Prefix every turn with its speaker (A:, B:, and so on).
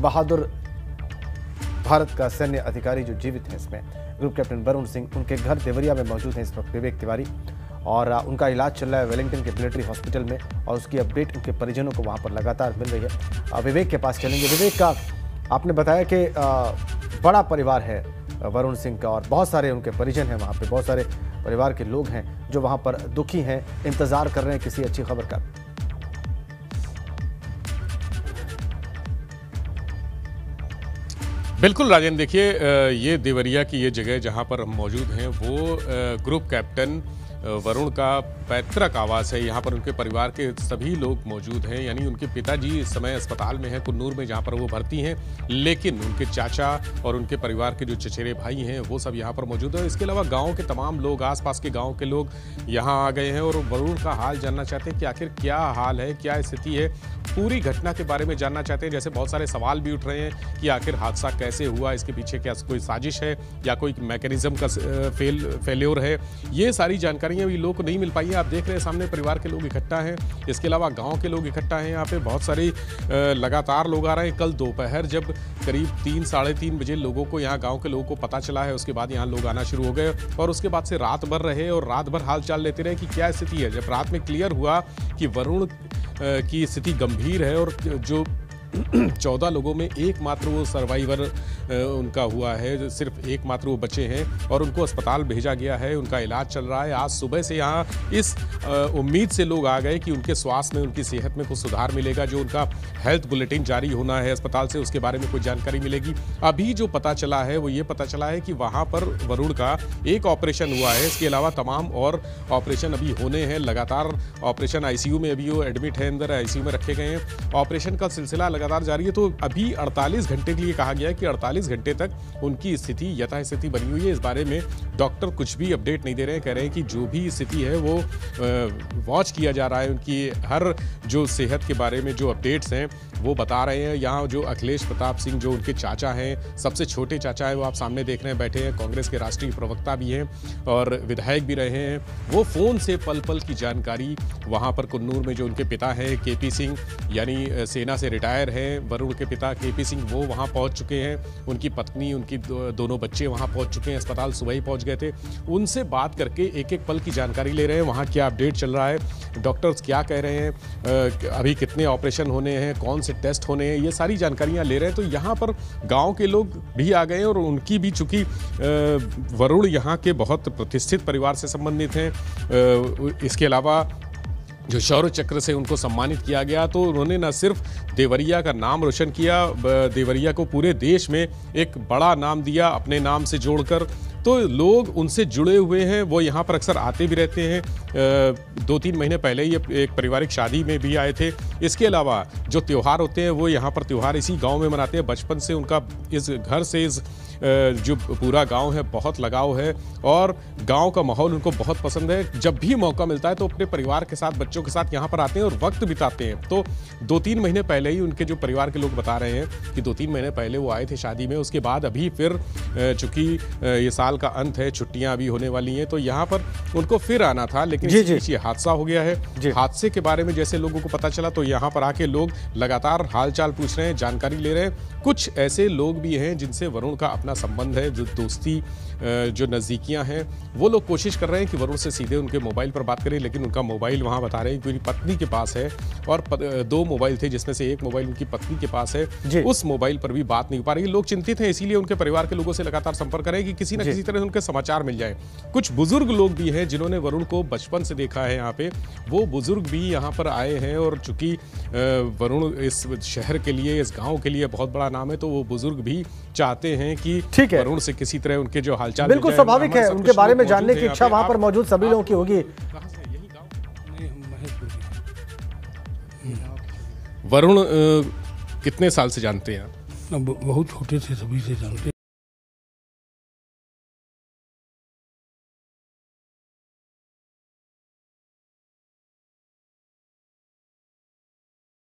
A: बहादुर भारत का सैन्य अधिकारी जो जीवित हैं इसमें, ग्रुप कैप्टन वरुण सिंह, उनके घर देवरिया में मौजूद हैं इस वक्त विवेक तिवारी। और उनका इलाज चल रहा है वेलिंगटन के मिलिट्री हॉस्पिटल में, और उसकी अपडेट उनके परिजनों को वहाँ पर लगातार मिल रही है। विवेक के पास चलेंगे। विवेक का, आपने बताया कि बड़ा परिवार है वरुण सिंह का, और बहुत सारे उनके परिजन हैं वहाँ पे। बहुत सारे परिवार के लोग हैं जो वहाँ पर दुखी हैं, इंतज़ार कर रहे हैं किसी अच्छी खबर का।
B: बिल्कुल राजेंद्र, देखिए ये देवरिया की ये जगह जहाँ पर हम मौजूद हैं, वो ग्रुप कैप्टन वरुण का पैतृक आवास है। यहाँ पर उनके परिवार के सभी लोग मौजूद हैं। यानी उनके पिताजी इस समय अस्पताल में हैं, कुन्नूर में, जहाँ पर वो भर्ती हैं। लेकिन उनके चाचा और उनके परिवार के जो चचेरे भाई हैं, वो सब यहाँ पर मौजूद हैं। इसके अलावा गाँव के तमाम लोग, आसपास के गाँव के लोग यहाँ आ गए हैं। और वरुण का हाल जानना चाहते हैं कि आखिर क्या हाल है, क्या स्थिति है? पूरी घटना के बारे में जानना चाहते हैं। जैसे बहुत सारे सवाल भी उठ रहे हैं कि आखिर हादसा कैसे हुआ? इसके पीछे क्या कोई साजिश है या कोई मैकेनिज्म का फेल फेल्योर है? ये सारी जानकारियाँ अभी लोग को नहीं मिल पाई हैं। आप देख रहे हैं, सामने परिवार के लोग इकट्ठा हैं। इसके अलावा गाँव के लोग इकट्ठा हैं। यहाँ पे बहुत सारे लगातार लोग आ रहे हैं। कल दोपहर जब करीब तीन, साढ़े तीन बजे लोगों को, यहाँ गाँव के लोगों को पता चला है, उसके बाद यहाँ लोग आना शुरू हो गए और उसके बाद से रात भर रहे और रात भर हाल चाल लेते रहे कि क्या स्थिति है। जब रात में क्लियर हुआ कि वरुण की स्थिति गंभीर है और जो चौदह लोगों में एकमात्र वो सर्वाइवर उनका हुआ है सिर्फ़ एकमात्र वो बचे हैं और उनको अस्पताल भेजा गया है, उनका इलाज चल रहा है। आज सुबह से यहाँ इस उम्मीद से लोग आ गए कि उनके स्वास्थ्य में, उनकी सेहत में कुछ सुधार मिलेगा, जो उनका हेल्थ बुलेटिन जारी होना है अस्पताल से, उसके बारे में कुछ जानकारी मिलेगी। अभी जो पता चला है, वो ये पता चला है कि वहाँ पर वरुण का एक ऑपरेशन हुआ है। इसके अलावा तमाम और ऑपरेशन अभी होने हैं, लगातार ऑपरेशन आईसीयू में अभी वो एडमिट है, अंदर आईसीयू में रखे गए हैं। ऑपरेशन का सिलसिला लगातार जारी है। तो अभी 48 घंटे के लिए कहा गया है कि 48 घंटे तक उनकी स्थिति यथास्थिति बनी हुई है। इस बारे में डॉक्टर कुछ भी अपडेट नहीं दे रहे हैं। कह रहे हैं कि जो भी स्थिति है, वो वॉच किया जा रहा है। उनकी हर जो सेहत के बारे में जो अपडेट्स हैं, वो बता रहे हैं। यहाँ जो अखिलेश प्रताप सिंह, जो उनके चाचा हैं, सबसे छोटे चाचा हैं, वो आप सामने देख रहे हैं, बैठे हैं। कांग्रेस के राष्ट्रीय प्रवक्ता भी हैं और विधायक भी रहे हैं। वो फ़ोन से पल पल की जानकारी वहाँ पर कुन्नूर में जो उनके पिता हैं के सिंह, यानी सेना से रिटायर हैं वरुण के पिता के पी सिंह वो वहाँ पहुँच चुके हैं। उनकी पत्नी उनकी दो, दोनों बच्चे वहाँ पहुँच चुके हैं अस्पताल सुबह ही पहुँच गए थे। उनसे बात करके एक एक पल की जानकारी ले रहे हैं वहाँ क्या अपडेट चल रहा है डॉक्टर्स क्या कह रहे हैं अभी कितने ऑपरेशन होने हैं कौन से टेस्ट होने हैं ये सारी जानकारियाँ ले रहे हैं। तो यहाँ पर गाँव के लोग भी आ गए और उनकी भी चूँकि वरुण यहाँ के बहुत प्रतिष्ठित परिवार से संबंधित हैं इसके अलावा जो शौर्य चक्र से उनको सम्मानित किया गया तो उन्होंने न सिर्फ़ देवरिया का नाम रोशन किया देवरिया को पूरे देश में एक बड़ा नाम दिया, अपने नाम से जोड़कर तो लोग उनसे जुड़े हुए हैं, वो यहाँ पर अक्सर आते भी रहते हैं। दो तीन महीने पहले ही एक पारिवारिक शादी में भी आए थे। इसके अलावा जो त्यौहार होते हैं, वो यहाँ पर त्यौहार इसी गाँव में मनाते हैं। बचपन से उनका इस घर से इस जो पूरा गाँव है, बहुत लगाव है। और गाँव का माहौल उनको बहुत पसंद है। जब भी मौका मिलता है तो अपने परिवार के साथ, बच्चों के साथ यहाँ पर आते हैं और वक्त बिताते हैं। तो दो तीन महीने पहले ही उनके जो परिवार के लोग बता रहे हैं कि दो तीन महीने पहले वो आए थे शादी में। उसके बाद अभी फिर चूँकि ये साल का अंत है छुट्टियाँ अभी होने वाली हैं तो यहाँ पर उनको फिर आना था लेकिन
A: जी, जी।
B: ये हादसा हो गया है। हादसे के बारे में जैसे लोगों को पता चला तो यहाँ पर आके लोग लगातार हालचाल पूछ रहे हैं जानकारी ले रहे हैं। कुछ ऐसे लोग भी हैं जिनसे वरुण का अपना संबंध है जो दोस्ती जो नज़दीकियाँ हैं वो लोग कोशिश कर रहे हैं कि वरुण से सीधे उनके मोबाइल पर बात करें लेकिन उनका मोबाइल वहाँ बता रहे हैं कि उनकी पत्नी के पास है और दो मोबाइल थे जिसमें से एक मोबाइल उनकी पत्नी के पास है। उस मोबाइल पर भी बात नहीं हो पा रही लोग चिंतित हैं इसीलिए उनके परिवार के लोगों से लगातार संपर्क करें कि किसी न
A: जी।
B: किसी तरह उनके समाचार मिल जाए। कुछ बुज़ुर्ग लोग भी हैं जिन्होंने वरुण को बचपन से देखा है यहाँ पे। वो बुज़ुर्ग भी यहाँ पर आए हैं और चूँकि वरुण इस शहर के लिए इस गाँव के लिए बहुत बड़ा नाम है तो वो बुज़ुर्ग भी चाहते हैं कि
A: ठीक है।
B: वरुण से किसी तरह उनके जो हालचाल
A: बिल्कुल स्वाभाविक है उनके बारे में जानने की इच्छा वहाँ पर मौजूद सभी लोगों की होगी।
B: से? वरुण कितने साल से जानते हैं आप?
C: बहुत छोटे थे सभी से जानते